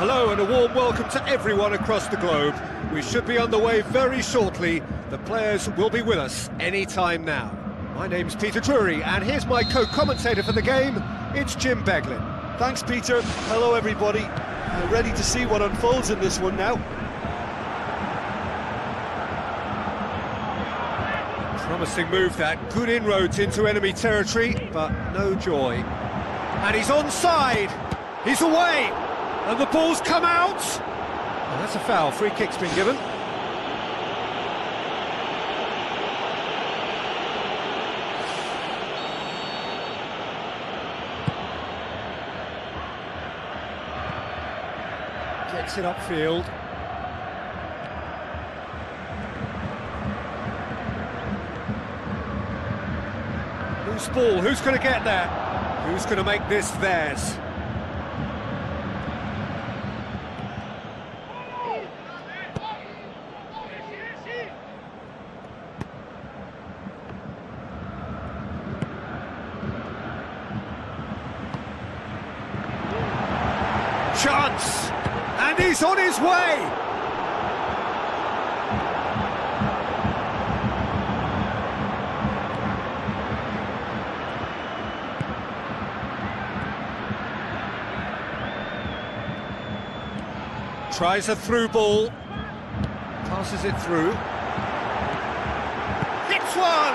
Hello and a warm welcome to everyone across the globe. We should be on the way very shortly. The players will be with us any time now. My name's Peter Drury and here's my co-commentator for the game. It's Jim Beglin. Thanks, Peter. Hello, everybody. Uh, ready to see what unfolds in this one now. Promising move that, good inroads into enemy territory, but no joy. And he's onside, he's away, and the ball's come out. Oh, that's a foul, free kick's been given. Gets it upfield. Whose ball? Who's going to get there? Who's going to make this theirs? Chance! And he's on his way! Tries a through ball. Passes it through. Hits one!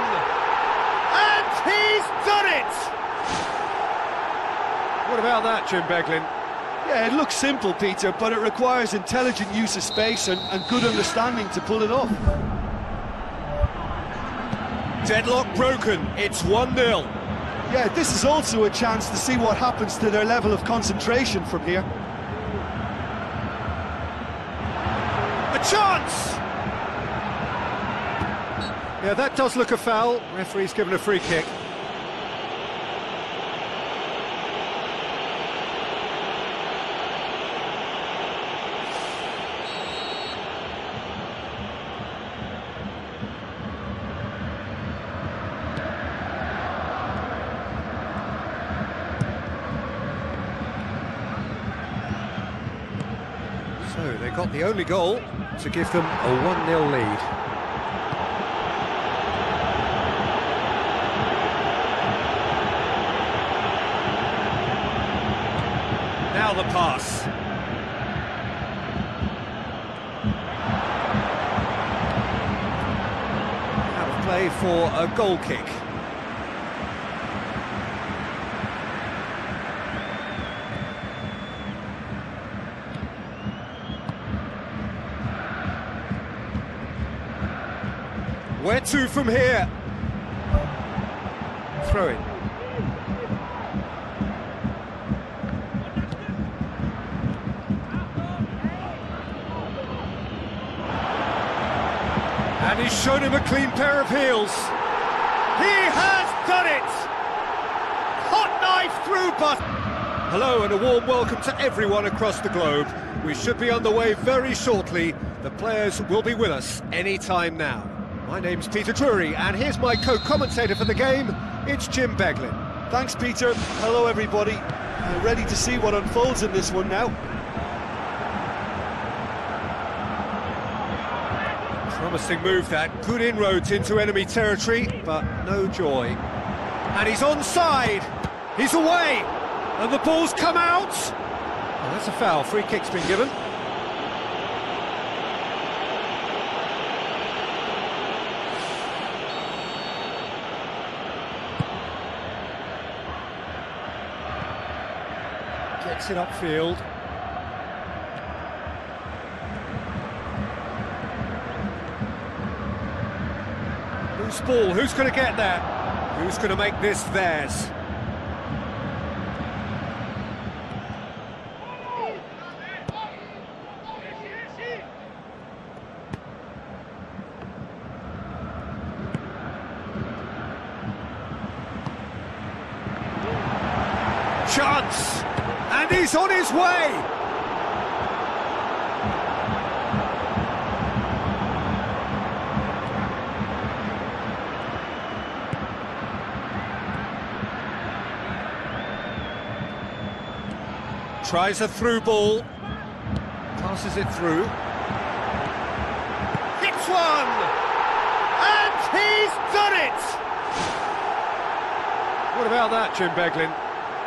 And he's done it! What about that, Jim Beglin? Yeah, it looks simple, Peter, but it requires intelligent use of space and, and good understanding to pull it off. Deadlock broken. It's 1-0. Yeah, this is also a chance to see what happens to their level of concentration from here. A chance! Yeah, that does look a foul. Referee's given a free kick. So they got the only goal to give them a 1-0 lead. Now the pass. Out of play for a goal kick. Where to from here? Throw it. And he's shown him a clean pair of heels. He has done it! Hot knife through but. Hello and a warm welcome to everyone across the globe. We should be on the way very shortly. The players will be with us any time now. My name's Peter Drury and here's my co-commentator for the game. It's Jim Beglin. Thanks, Peter. Hello, everybody. Ready to see what unfolds in this one now. Promising move that, good inroads into enemy territory, but no joy. And he's onside, he's away, and the ball's come out. Oh, that's a foul, free kick's been given. Gets it upfield. Whose ball? Who's going to get there? Who's going to make this theirs? Chance! And he's on his way! Tries a through ball. Passes it through. Hits one! And he's done it! What about that, Jim Beglin?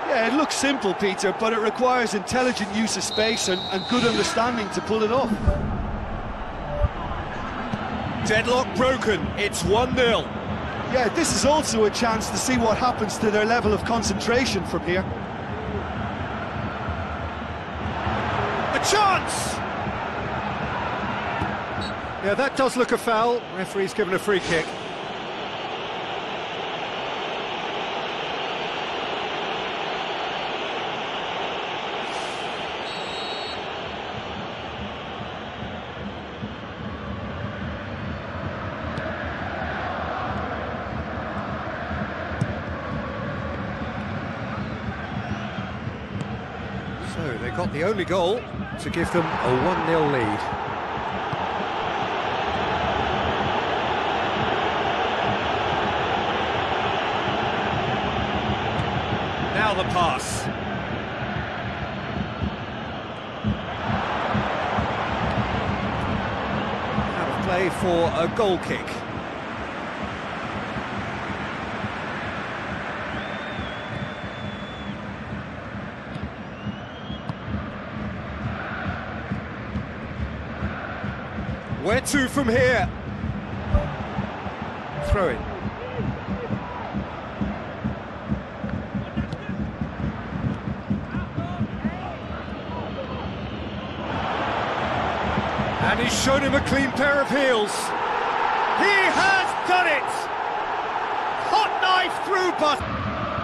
Yeah, it looks simple, Peter, but it requires intelligent use of space and, and good understanding to pull it off. Deadlock broken. It's 1 0. Yeah, this is also a chance to see what happens to their level of concentration from here. A chance! Yeah, that does look a foul. Referee's given a free kick. The only goal to give them a 1-0 lead. Now the pass. Out of play for a goal kick. Where to from here? Throw it. And he's shown him a clean pair of heels. He has done it! Hot knife through but.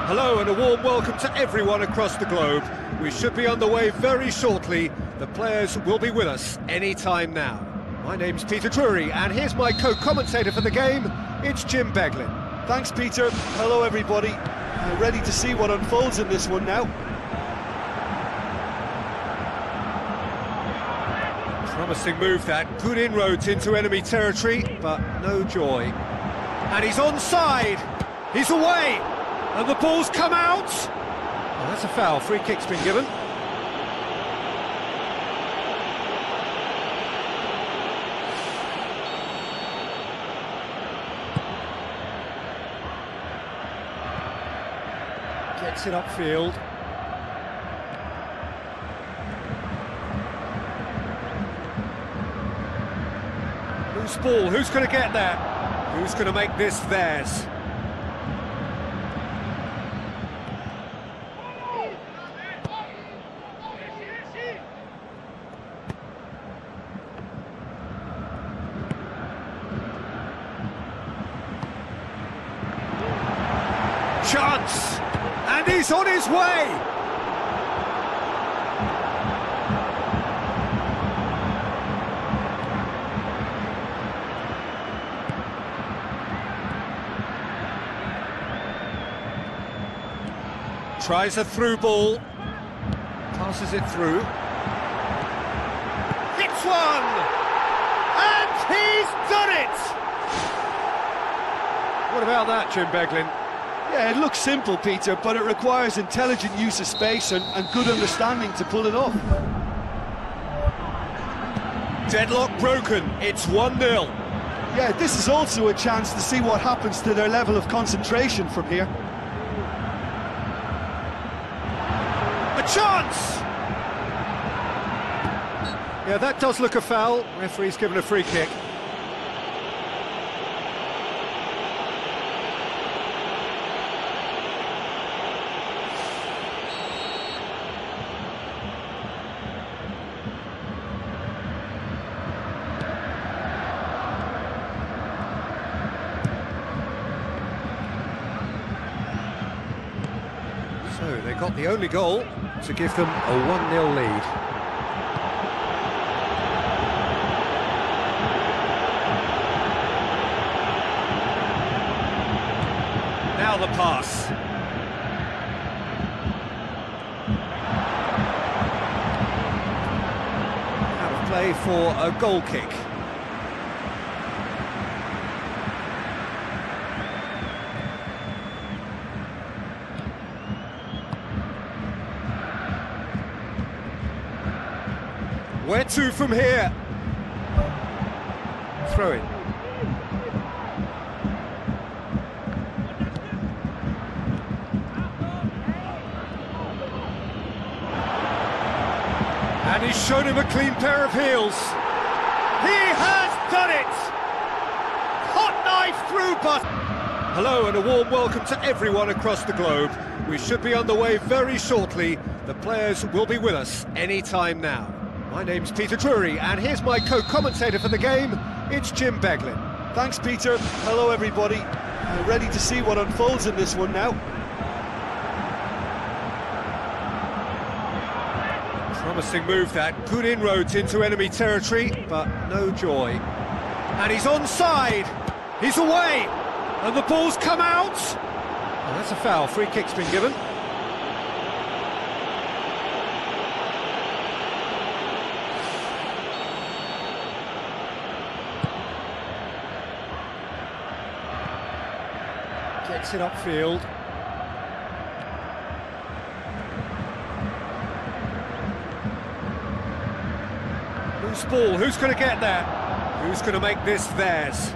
Hello and a warm welcome to everyone across the globe. We should be underway very shortly. The players will be with us any time now. My name's Peter Drury, and here's my co-commentator for the game. It's Jim Beglin. Thanks, Peter. Hello, everybody. Uh, ready to see what unfolds in this one now. Promising move that, good inroads into enemy territory, but no joy. And he's onside, he's away, and the ball's come out. Oh, that's a foul, free kick's been given. It upfield. Whose ball, who's going to get there? Who's going to make this theirs? Chance! He's on his way! Tries a through ball. Passes it through. Hits one! And he's done it! What about that, Jim Beglin? Yeah, it looks simple, Peter, but it requires intelligent use of space and, and good understanding to pull it off. Deadlock broken. It's 1 0. Yeah, this is also a chance to see what happens to their level of concentration from here. A chance! Yeah, that does look a foul. Referee's given a free kick. So they got the only goal to give them a 1-0 lead. Now the pass. Out of play for a goal kick. Where to from here? Throw it. And he's shown him a clean pair of heels. He has done it! Hot knife through but. Hello and a warm welcome to everyone across the globe. We should be on the way very shortly. The players will be with us any time now. My name's Peter Drury, and here's my co-commentator for the game. It's Jim Beglin. Thanks, Peter. Hello, everybody. Ready to see what unfolds in this one now. Promising move that, good inroads into enemy territory, but no joy. And he's onside, he's away, and the ball's come out. Oh, that's a foul, free kick's been given. Gets it upfield. Whose ball? Who's going to get there? Who's going to make this theirs?